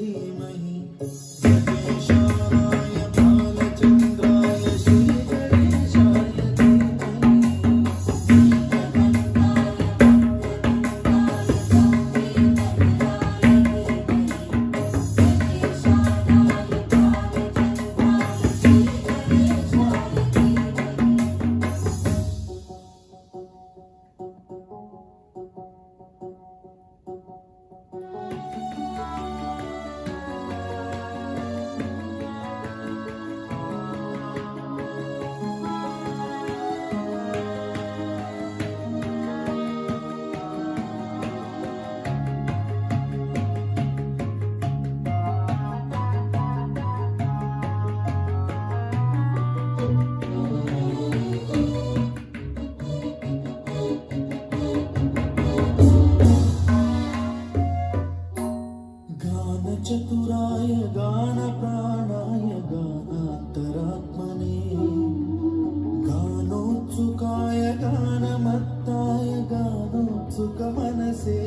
Brasil. సుఖమనసే